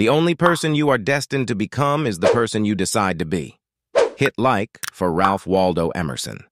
The only person you are destined to become is the person you decide to be. Hit like for Ralph Waldo Emerson.